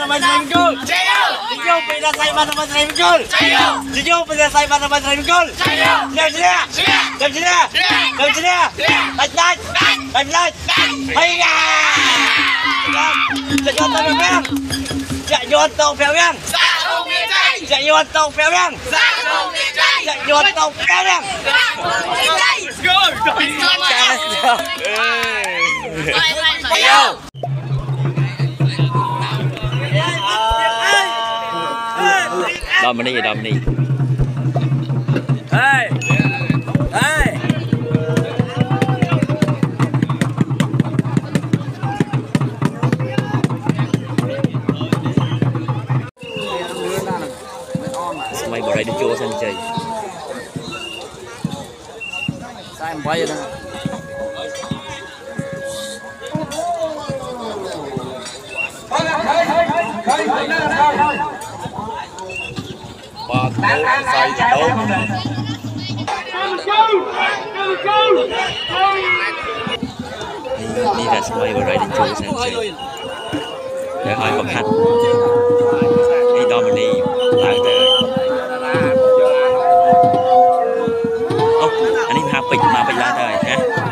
Mas Jangan tahu yang. Jangan tahu yang. Jangan Dominic Dominic Hey! Hey! Semai borai đi chua sang chơi Sao em quay vậy đó? បាទទៅសៃទៅនេះតែស្មៃបរិយនឹងជួយសែនតែឲ្យបង្ហាត់នេះដល់មនីឡើងទៅអូអានេះមហាពេជ្រមហាពេជ្រឡើងទៅណា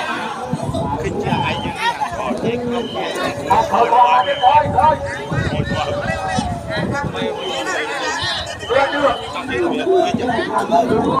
Làm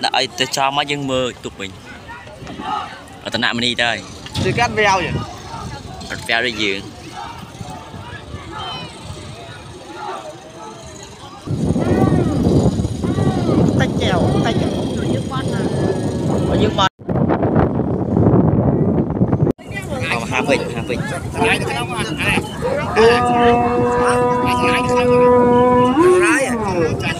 Đã tới cho má dân mơ tụt mình. Ở tận nạm mình đi đây. Từ cắt veo vậy. Ở phéo đi giường. Tay chèo, tay chèo. Ở dưới con. Ờ, Hà Vịnh, Hà Vịnh. Rái à? Rái ngay là vòng qua chưa có mua đi. Đây là sân bay ở đây. Đi chung trên đây. Ra lại đi bố. Con đánh chơi tao quý trường luôn à. Ờ, hồi nãy bây giờ xây ba đồng máy sửa rồi mà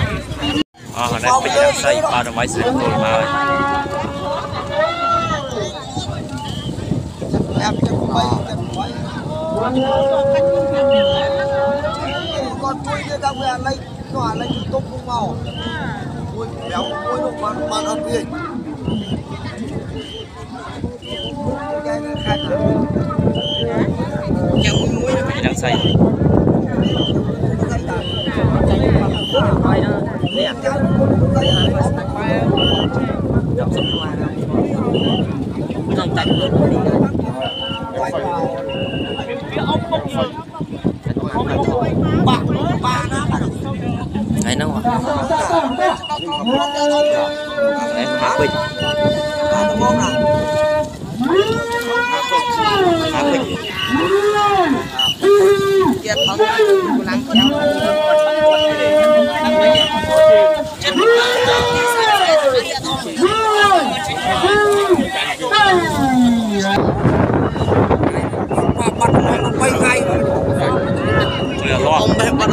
con bay, cho con bay. Con chui kia các bạn lấy, nó lấy không màu. Ui, béo, ui, nó bán, bán ăn gì. Cái này khai nào. Cái mũi nó Chỉ đang xây. À? Hà Vịnh. Hà Vịnh. Người lo ông bé bắt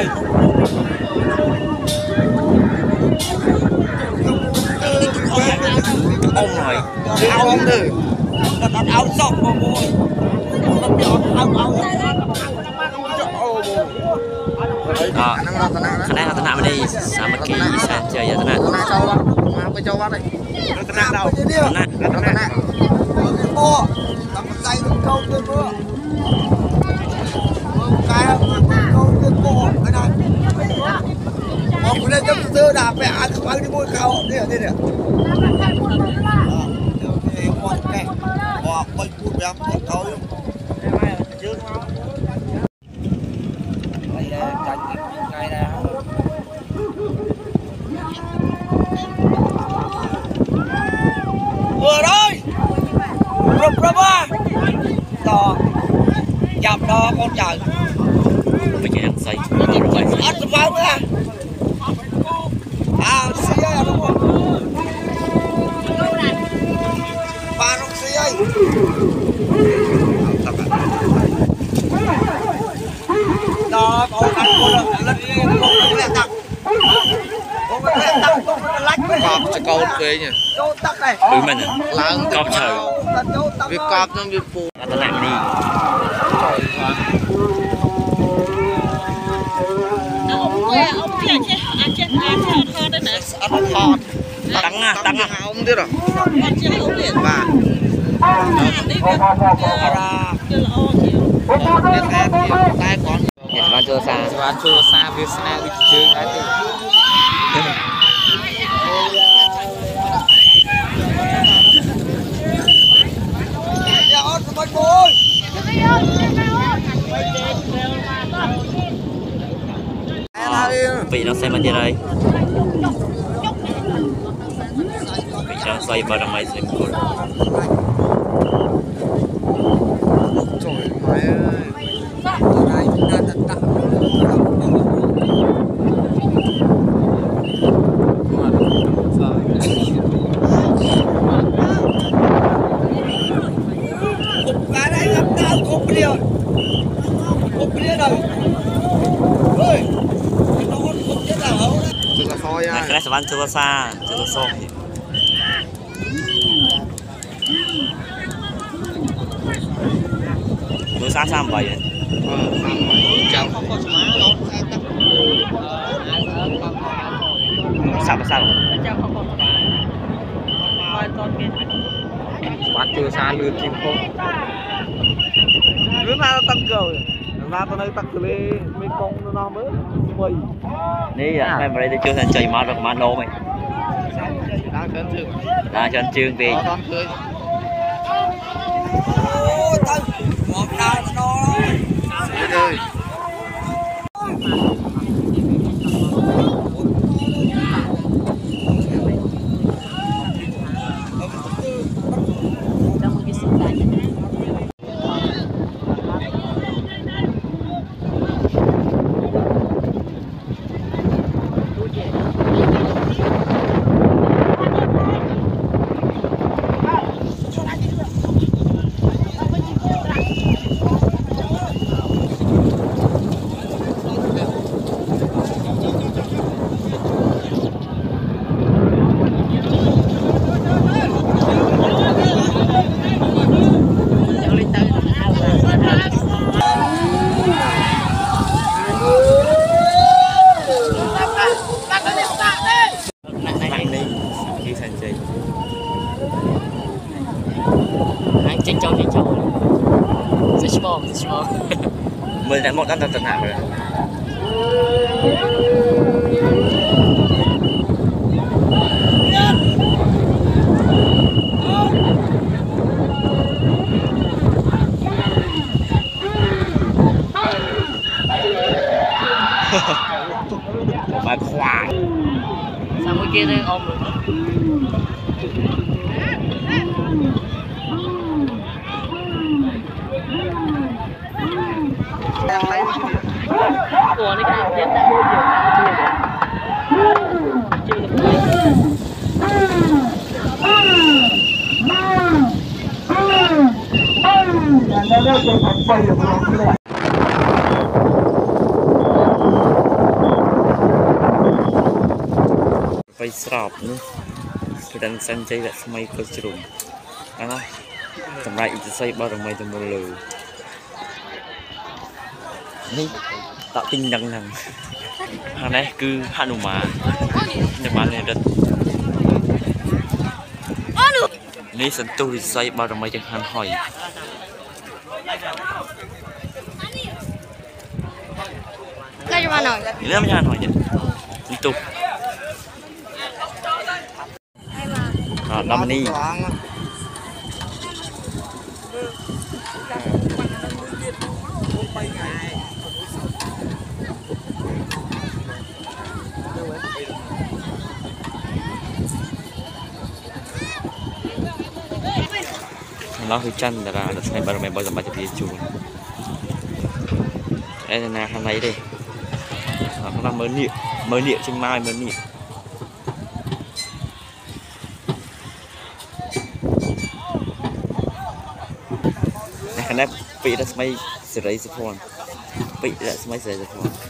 đây. Ông nói ông thử ông sọc mà vui ông ông đó khả năng là tận hạn đi. Tận hạn tận hạn châu đó cái châu đó tận hạn cái này trong sơ đạp mẹ ăn không ăn đi mua cao đi đây này này cái một cái cút bỏ một អត់ស្មោកទេអើស៊ីអីអត់មកបារុកស៊ីអីដល់អូនដាក់ខ្លួនឥឡូវនេះខ្លួនលាក់ដាក់អូនលាក់ដាក់ខ្លួនលាច់វិញកប់ចកោតពេកចូលទឹកឯងដូចមិនឡើងកប់ជ្រៅវាកប់ខ្ញុំវាពូអត់ឡាក់នេះ ចេះចេះអាចចេះអាចថតថតទេណាអត់ថតដឹងណាដឹងណាអ៊ំទៀតអត់ចេះអ៊ំទៀតបាទនេះវាជាល្អជាតែតែគាត់គេបានចូលសារបានចូលសារវាស្នាវិជ្ជាដែរទេ សេមកទៀតហើយពីច្រើនស្វ័យបារមីសេមក បានធ្វើភាសាទៅសងនេះមើលសា38ហ៎ចាំខំខំស្មារតីទឹកសាប់សាប់ចាំខំខំស្មារតីហើយតនគេបាត់ធ្វើសាលឿនជាងខ្ញុំលឿនណាស់ទឹកកោបាទទៅនៅទឹកទលេមេគង្គនៅនោះមើលស្បៃ នេះអាមេរីទៅជួសតែចៃមកប្រហែលនោមឯងដើរច្រើនជើងដើរច្រើនជើងពេកអត់ដល់ឃើញអូទៅមកដើរដល់អើយ của nó cái nhất đã mua nhiều chưa chưa được bay sọp nữa ព្រឹងសិនជ័យរស្មីខុសជ្រុំអាណាសម្រាប់អ៊ីតស័យបរមីទៅមើលលើ នេះតក់ទីញដឹងហ្នឹងខាងនេះគឺហនុមានហនុមាននេះរត់នេះសន្ទុះរិស័យបារមីចង្ហាន់ហុយកាយបានហើយនេះមិនហាន់ហុយទេសន្ទុះអាដាមនេះ គឺច័ន្ទតារាដល់ថ្ងៃបារមីបើសម្បត្តិជាជួនអេណាខាងនេះទេអត់ដល់មើលនេះមើលនេះជាងម៉ាយមើលនេះណាពីរស្មីសេរីសុភ័ណ្ឌពីរស្មីសេរីសុភ័ណ្ឌ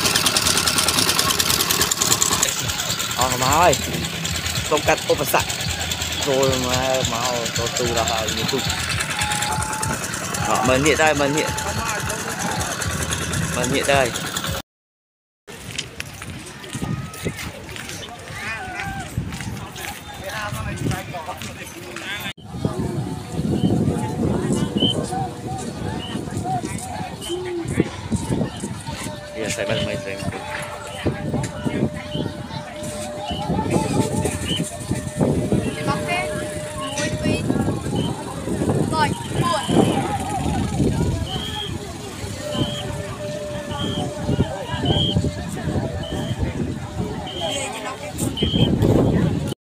rồi ơi. Cắt ôm sạch. Rồi mà máu có tu như tu đó ờ, mình hiện đây mình hiện. Mình hiện đây. Iya, saya balik main saya